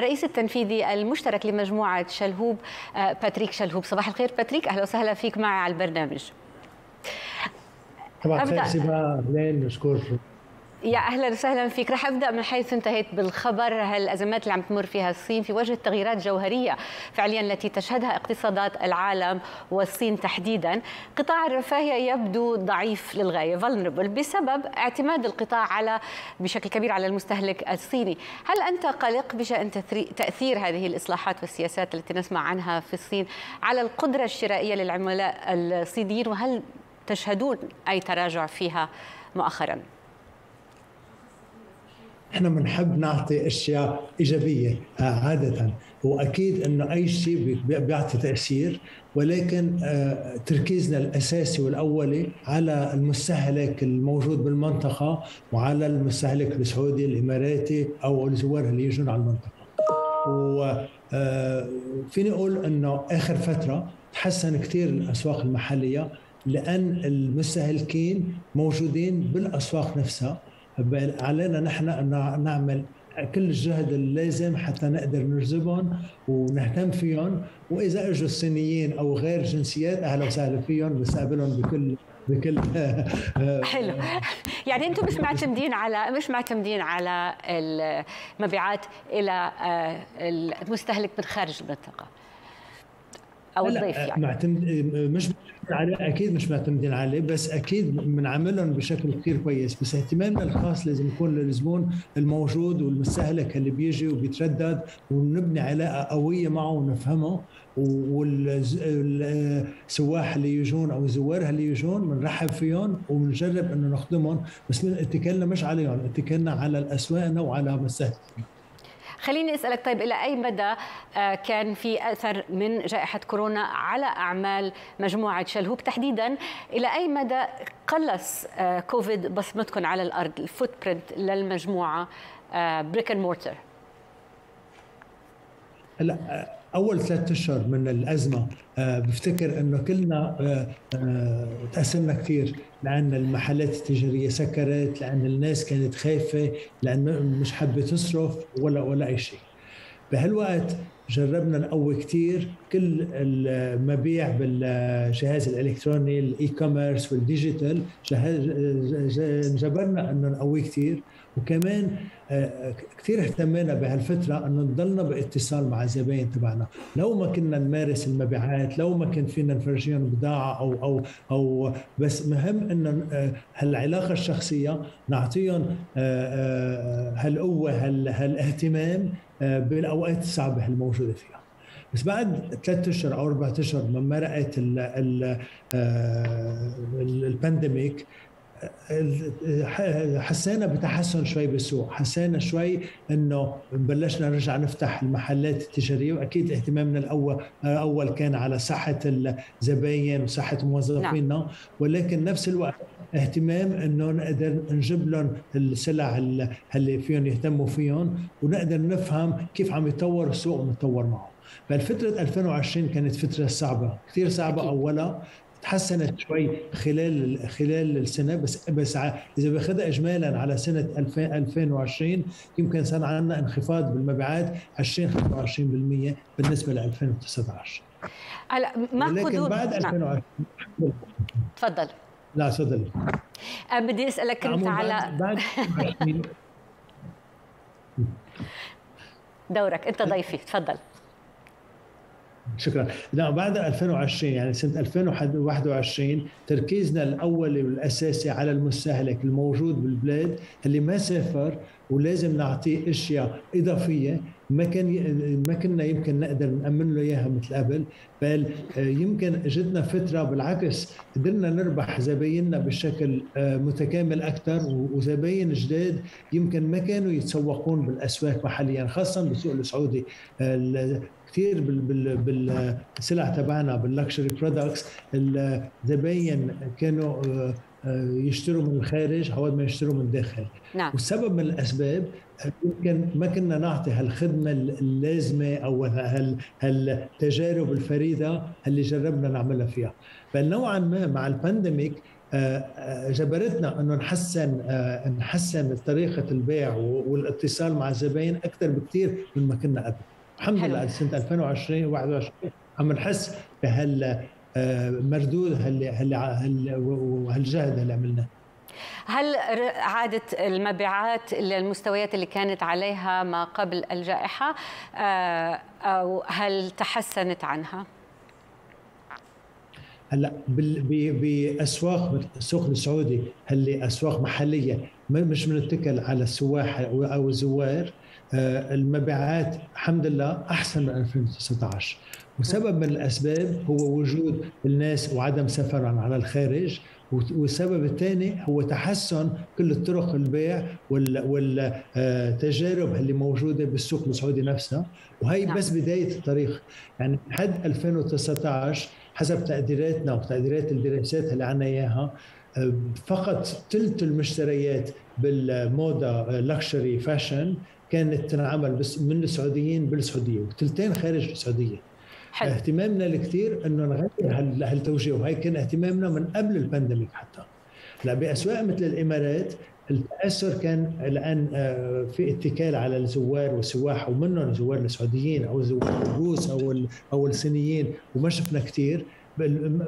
الرئيس التنفيذي المشترك لمجموعة شلهوب آه، باتريك شلهوب. صباح الخير باتريك أهلا وسهلا فيك معي على البرنامج الخير سبا نشكر يا أهلا وسهلا فيك. رح أبدأ من حيث انتهيت بالخبر. هالأزمات اللي عم تمر فيها الصين في وجه تغييرات جوهريه فعليا التي تشهدها اقتصادات العالم والصين تحديدا. قطاع الرفاهية يبدو ضعيف للغاية vulnerable بسبب اعتماد القطاع على بشكل كبير على المستهلك الصيني. هل أنت قلق بشأن تأثير هذه الإصلاحات والسياسات التي نسمع عنها في الصين على القدرة الشرائية للعملاء الصينيين؟ وهل تشهدون أي تراجع فيها مؤخرا؟ إحنا بنحب نعطي أشياء إيجابية آه، عادة واكيد إنه أي شيء بيعطي تأثير ولكن آه، تركيزنا الأساسي والأولي على المستهلك الموجود بالمنطقة وعلى المستهلك السعودي الإماراتي أو الزوار اللي يجون على المنطقة. وفيني آه، أقول إنه آخر فترة تحسن كثير الأسواق المحلية لأن المستهلكين موجودين بالأسواق نفسها علينا نحن أن نعمل كل الجهد اللازم حتى نقدر نجذبهم ونهتم فيهم. وإذا إجوا الصينيين أو غير جنسيات أهلا وسهلا فيهم بستقبلهم بكل بكل حلو. يعني أنتم مش معتمدين على مش معتمدين على المبيعات إلى آه، المستهلك من خارج المنطقة. أو الضيف يعني. معتمد مش عليه أكيد مش معتمدين عليه بس أكيد بنعملهم بشكل كثير كويس بس اهتمامنا الخاص لازم يكون للزبون الموجود والمستهلك اللي بيجي وبيتردد ونبني علاقة قوية معه ونفهمه والسواح اللي يجون أو الزوار اللي يجون بنرحب فيهم وبنجرب إنه نخدمهم بس اتكلنا مش عليهم اتكلنا على الاسواقنا وعلى مستهلكين خليني أسألك طيب إلى أي مدى آه، كان في أثر من جائحة كورونا على أعمال مجموعة شلهوب؟ تحديدا إلى أي مدى قلص آه، كوفيد بصمتكم على الأرض ال footprint للمجموعه brick and mortar هلأ أول ثلاث أشهر من الأزمة آه، بفتكر إنه كلنا آه، آه، تأثرنا كثير لأن المحلات التجارية سكرت لأن الناس كانت خايفة لأن مش حابة تصرف ولا ولا أي شيء. بهالوقت جربنا نقوي كثير كل المبيع بالجهاز الإلكتروني ال e-commerce وال digital جبرنا إنه نقوي كثير. وكمان آه، كثير اهتمينا بهالفترة إنه نضلنا باتصال مع الزباين تبعنا، لو ما كنا نمارس المبيعات، لو ما كان فينا نفرجيهم بضاعة أو أو أو بس مهم إنه آه، هالعلاقة الشخصية نعطيهم آه، هالقوة هالاهتمام بالأوقات الصعبة الموجودة فيها. بس بعد ثلاث أشهر أو أربع أشهر من مرقت البانديميك حسينا بتحسن شوي بالسوق. حسينا شوي إنه بلشنا نرجع نفتح المحلات التجارية وأكيد اهتمامنا الأول اول كان على صحة الزباين وصحة موظفينا. نعم. ولكن نفس الوقت اهتمام إنه نقدر نجيب لهم السلع اللي فيهم يهتموا فيهم ونقدر نفهم كيف عم يتطور السوق ونتطور معه فالفترة 2020 كانت فترة صعبة كثير صعبة أولا تحسنت شوي خلال خلال السنة بس بس إذا بأخذها اجمالا على سنة 2020 يمكن صار عندنا انخفاض بالمبيعات 20 25% بالنسبة ل 2019 هلا ما لكن بعد 2020 نعم. تفضل. لا تفضل. بدي أسألك أنت على بعد دورك أنت ضيفي تفضل. شكرا. لا بعد 2020 يعني سنة 2021 تركيزنا الاولي والأساسي على المستهلك الموجود بالبلاد اللي ما سافر ولازم نعطيه أشياء إضافية ما كان ما كنا يمكن نقدر نأمن له إياها مثل قبل بل آه، يمكن اجتنا فترة بالعكس قدرنا نربح زبايننا بشكل آه، متكامل أكثر وزباين جداد يمكن ما كانوا يتسوقون بالأسواق محليا خاصه بالسوق السعودي. آه، كثير بالسلع تبعنا بال luxury products الزباين كانوا يشتروا من الخارج هود ما يشتروا من الداخل نعم. والسبب من الأسباب يمكن ما كنا نعطي هالخدمة اللازمة أو هالتجارب الفريدة اللي جربنا نعملها فيها. بل نوعا ما مع ال pandemic جبرتنا إنه نحسن نحسن طريقة البيع والاتصال مع الزباين أكثر بكثير من ما كنا قبل. الحمد لله سنة 2020 و21 عم نحس بهال مردود هالجهد اللي عملناه هل عادت المبيعات للمستويات اللي كانت عليها ما قبل الجائحة آه، أو هل تحسنت عنها؟ هلا بأسواق السوق السعودي اللي اسواق محلية مش بنتكل على السواح أو الزوار آه، المبيعات الحمد لله أحسن من 2019 وسبب من الأسباب هو وجود الناس وعدم سفرهم على الخارج والسبب الثاني هو تحسن كل الطرق البيع والتجارب اللي موجودة بالسوق السعودي نفسها. وهي نعم. بس بداية الطريق. يعني لحد 2019 حسب تقديراتنا وتقديرات الدراسات اللي عنا إياها فقط ثلث المشتريات بالموضة luxury fashion كانت تنعمل بس من السعوديين بالسعودية وثلثين خارج السعودية. حلو. اهتمامنا الكثير إنه نغير هالتوجيه وهي كان اهتمامنا من قبل ال pandemic حتى. لا بأسواق مثل الإمارات التأثر كان الآن آه، في اتكال على الزوار والسواح ومنهم زوار السعوديين أو زوار الروس أو أو الصينيين وما شفنا كثير.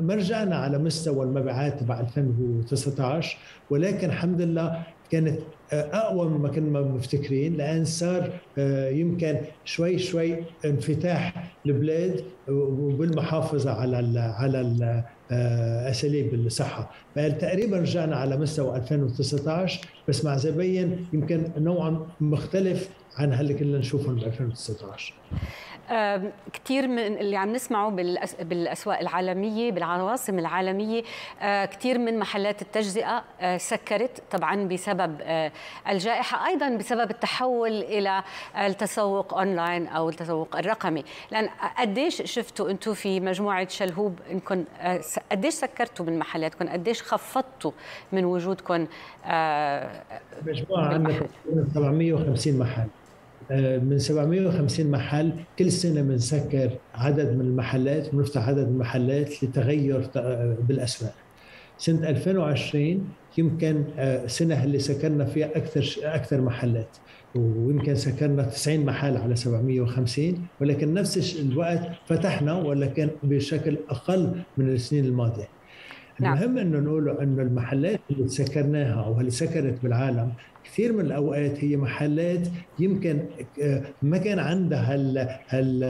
ما رجعنا على مستوى المبيعات تبع 2019 ولكن الحمد لله كانت اقوى مما كنا مفتكرين لأن صار آه، يمكن شوي شوي انفتاح البلاد وبالمحافظة على ال على ال آه، أساليب الصحة. تقريبا رجعنا على مستوى 2019 بس مع زباين يمكن نوعا مختلف عن هاللي كنا نشوفهم ب 2019 كثير من اللي عم نسمعه بالأسواق العالمية بالعواصم العالمية آه، كثير من محلات التجزئة آه، سكرت طبعا بسبب آه، الجائحة أيضا بسبب التحول إلى التسوق أونلاين أو التسوق الرقمي. لأن قديش شفتوا أنتم في مجموعة شلهوب انكم قديش سكرتوا من محلاتكم قديش خفضتوا من وجودكم مجموعة عندنا 750 محل. من 750 محل كل سنة بنسكر عدد من المحلات بنفتح عدد من المحلات لتغير بالأسواق. سنة 2020 يمكن آه، سنة اللي سكرنا فيها أكثر أكثر محلات. ويمكن سكرنا 90 محل على 750 ولكن نفس الوقت فتحنا ولكن بشكل أقل من السنين الماضية. نعم. المهم إنه نقوله إنه المحلات اللي سكرناها أو اللي سكرت بالعالم كثير من الأوقات هي محلات يمكن آه، ما كان عندها هال هال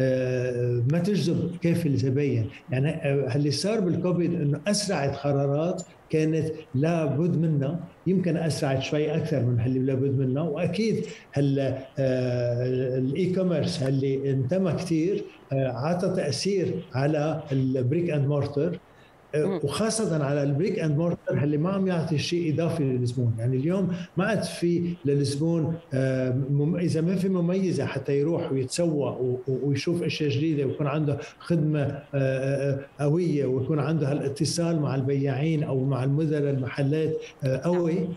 آه، ما تجذب كافي الزباين يعني آه، اللي صار بالكوفيد إنه أسرعت قرارات كانت لابد منها يمكن أسرعت شوي أكثر من اللي لابد منها. وأكيد هلا ال e-commerce اللي انتمى كثير عطى تأثير على ال brick and mortar وخاصة على ال brick and mortar اللي ما عم يعطي شيء إضافي للزبون، يعني اليوم ما عاد في للزبون إذا ما في مميزة حتى يروح ويتسوق ويشوف أشياء جديدة ويكون عنده خدمة آه، آه، قوية ويكون عنده هالاتصال مع البياعين أو مع المدراء المحلات آه، قوي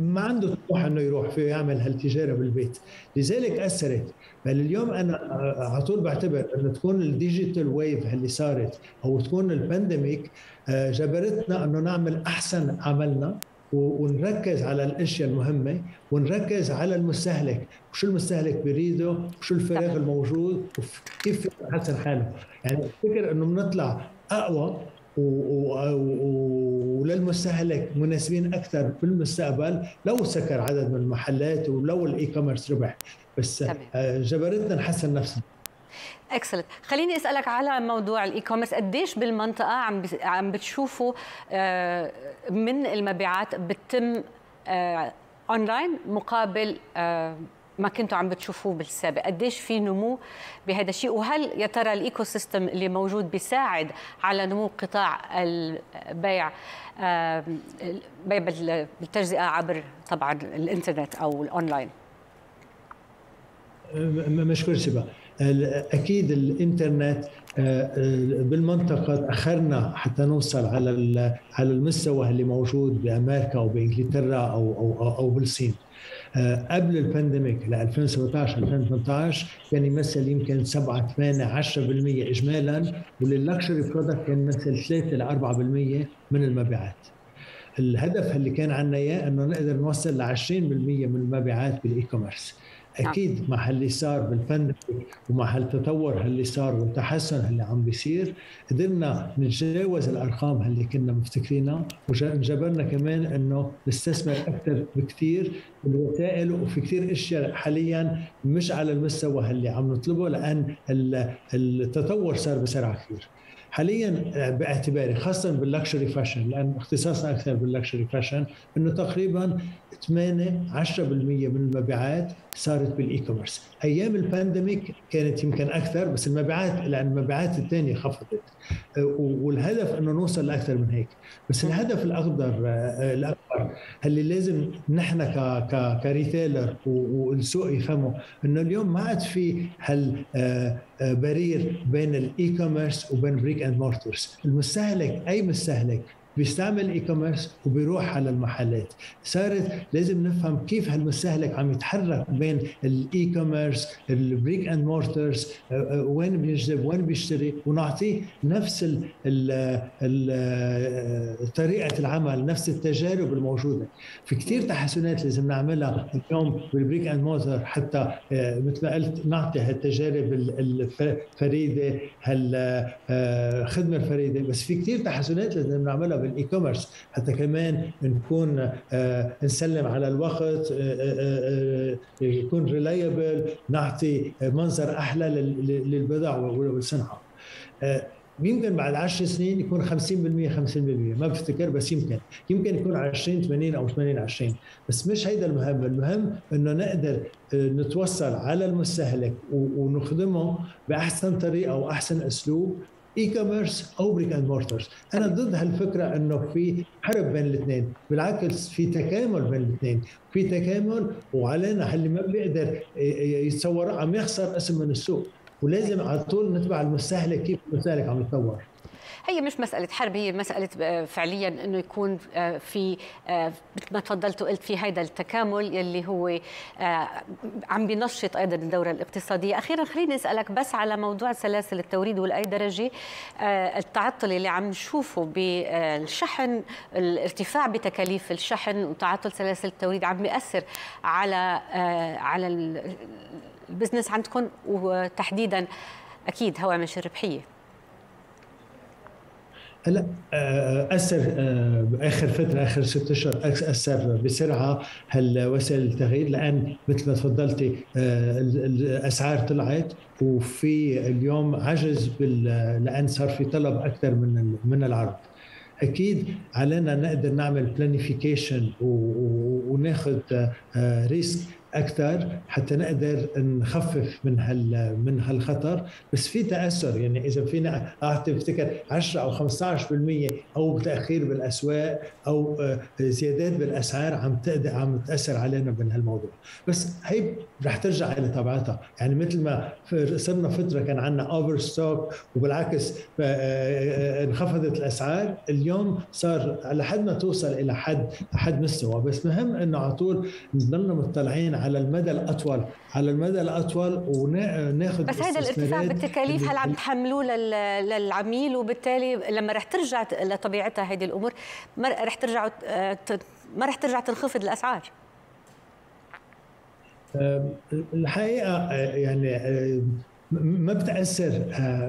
ما عنده طموح إنه يروح فيه يعمل هالتجارة بالبيت. لذلك أثرت. بل اليوم أنا على طول بعتبر انه تكون ال digital wave اللي صارت أو تكون ال pandemic آه، جبرتنا إنه نعمل أحسن عملنا ونركز على الأشياء المهمة ونركز على المستهلك. وشو المستهلك بيريده وشو الفراغ الموجود؟ وكيف يحسن حاله؟ يعني الفكر إنه بنطلع أقوى وللمستهلك مناسبين أكثر في المستقبل لو سكر عدد من المحلات ولو ال e-commerce ربح. بس آه، جبرتنا نحسن نفسنا. excellent خليني أسألك على موضوع ال e-commerce قديش بالمنطقة عم عم بتشوفوا آه، من المبيعات بتتم اونلاين آه، مقابل ما كنتوا عم بتشوفوه بالسابق. قديش في نمو بهذا الشيء؟ وهل يا ترى ال ecosystem اللي موجود بيساعد على نمو قطاع البيع بيع بالتجزئة عبر طبعا الإنترنت أو الأونلاين؟ مشكور سبا أكيد الإنترنت آه، بالمنطقة تاخرنا حتى نوصل على على المستوى اللي موجود بأمريكا أو بإنجلترا أو أو أو بالصين. قبل ال pandemic ل 2017 2018 كان يمثل يمكن 7 8 10% اجمالا ولل luxury product كان يمثل 3 ل 4% من المبيعات الهدف اللي كان عنا إياه إنه نقدر نوصل ل 20% من المبيعات بال e-commerce. أكيد مع اللي صار بال pandemic ومع هالتطور اللي صار والتحسن اللي عم بيصير. قدرنا نتجاوز الأرقام اللي كنا مفتكرينها وجبرنا كمان إنه نستثمر أكثر بكثير بالوسائل وفي كثير أشياء حاليا مش على المستوى اللي عم نطلبه لأن التطور صار بسرعة كثير. حاليا باعتباري خاصه بال luxury fashion لأن اختصاصنا أكثر بال luxury fashion إنه تقريبا 8 10% من المبيعات صارت بال e-commerce أيام ال pandemic كانت يمكن أكثر بس المبيعات لأن المبيعات الثانية خفضت. والهدف إنه نوصل لأكثر من هيك. بس الهدف الأكبر الاكبر اللي لازم نحن ك ك retailer والسوق يفهموا إنه اليوم ما عاد في هال barrier بين ال e-commerce وبين brick and mortars المستهلك أي مستهلك بيستعمل e-commerce وبيروح على المحلات. صارت لازم نفهم كيف هالمستهلك عم يتحرك بين ال e-commerce ال brick and mortars وين بيجذب وين بيشتري. ونعطيه نفس ال ال ال طريقة العمل نفس التجارب الموجودة. في كثير تحسنات لازم نعملها اليوم بال brick and mortar حتى آه، مثل ما قلت نعطي هالتجارب الفريدة هالخدمه الفريدة. بس في كثير تحسنات لازم نعملها بال e-commerce حتى كمان نكون آه، نسلم على الوقت آه، آه، يكون reliable نعطي منظر أحلى للبضع والصنعه يمكن بعد 10 سنين يكون 50% 50% ما بفتكر بس يمكن. يمكن يكون 20 80 أو 80 20 بس مش هيدا المهم. المهم إنه نقدر نتوصل على المستهلك ونخدمه بأحسن طريقة وأحسن أسلوب e-commerce أو brick and mortars أنا ضد هالفكرة إنه في حرب بين الاثنين. بالعكس في تكامل بين الاثنين. في تكامل وعلينا اللي ما بيقدر يتصور عم يخسر قسم من السوق. ولازم على طول نتبع المستهلك كيف المستهلك عم يتطور هي مش مسألة حرب هي مسألة آه، فعليا أنه يكون آه، في آه، مثل ما تفضلت وقلت في هذا التكامل يلي هو عم بينشط أيضا الدورة الاقتصادية. أخيرا خليني أسألك بس على موضوع سلاسل التوريد ولأي درجة التعطل اللي عم نشوفه بالشحن الارتفاع بتكاليف الشحن وتعطل سلاسل التوريد عم بيأثر على على ال business عندكم وتحديدا أكيد هوامش الربحية. هلا آه، أثر آه، فترة آخر ست أشهر أثر بسرعة هالوسائل التغيير لأن مثل ما تفضلتي آه، الأسعار طلعت وفي اليوم عجز لأن صار في طلب أكثر من من العرض. أكيد علينا نقدر نعمل planification وناخذ risk أكثر حتى نقدر نخفف من هال من هالخطر. بس في تأثر يعني إذا فينا أعطي بفتكر 10 أو 15% أو تاخير بالأسواق أو آه، زيادات بالأسعار عم تقدر عم تأثر علينا من هالموضوع. بس هي رح ترجع إلى طبيعتها. يعني مثل ما صرنا فترة كان عندنا over stock وبالعكس آه، آه، انخفضت الأسعار اليوم صار لحد ما توصل إلى حد حد مستوى. بس مهم إنه على طول نضلنا مطلعين على المدى الأطول على المدى الأطول وناخذ بس هذا الارتفاع بالتكاليف هل عم تحملوه للعميل؟ وبالتالي لما رح ترجع لطبيعتها هذه الأمور ما رح ترجع ما رح ترجع تنخفض الأسعار. الحقيقة يعني ما بتأثر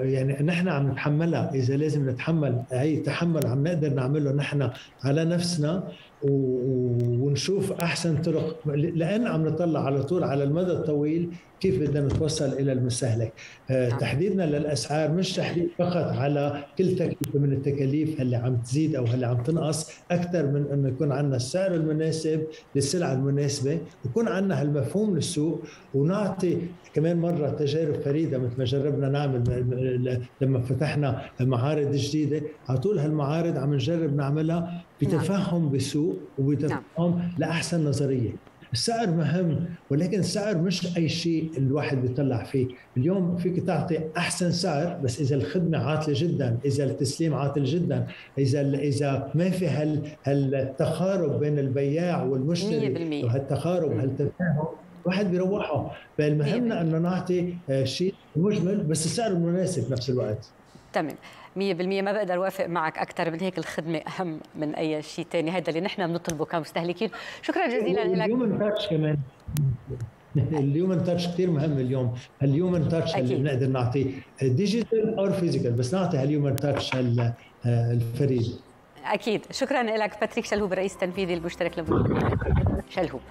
يعني نحن عم نتحملها. إذا لازم نتحمل هي تحمل عم نقدر نعمله نحن على نفسنا. ونشوف أحسن طرق. لأن عم نطلع على طول على المدى الطويل كيف بدنا نتوصل إلى المستهلك آه، نعم. تحديدنا للأسعار مش تحديد فقط على كل تكلفة من التكاليف اللي عم تزيد أو اللي عم تنقص أكثر من إنه يكون عندنا السعر المناسب للسلعة المناسبة يكون عندنا هالمفهوم للسوق ونعطي كمان مرة تجارب فريدة مثل ما جربنا نعمل لما فتحنا معارض جديدة. على طول هالمعارض عم نجرب نعملها بتفهم بالسوق وبتفهم نعم. لأحسن نظرية. السعر مهم ولكن السعر مش أي شيء الواحد بيطلع فيه. اليوم فيك تعطي أحسن سعر بس إذا الخدمة عاطلة جدا إذا التسليم عاطل جدا إذا إذا ما في هال هالتقارب بين البياع والمشتري وهالتقارب هالتفاهم الواحد بيروحه. فالمهمنا إنه نعطي آه، شيء مجمل بس السعر المناسب بنفس الوقت. تمام. 100% ما بقدر أوافق معك أكثر من هيك الخدمة أهم من أي شيء ثاني هذا اللي نحن بنطلبه كمستهلكين. شكرا جزيلا لك. ال human touch كمان. ال human touch كثير مهم اليوم. ال human touch اللي بنقدر نعطيه digital or physical بس نعطي هال human touch الفريد أكيد. شكرا لك. باتريك شلهوب الرئيس التنفيذي المشترك لمنظمه شلهوب.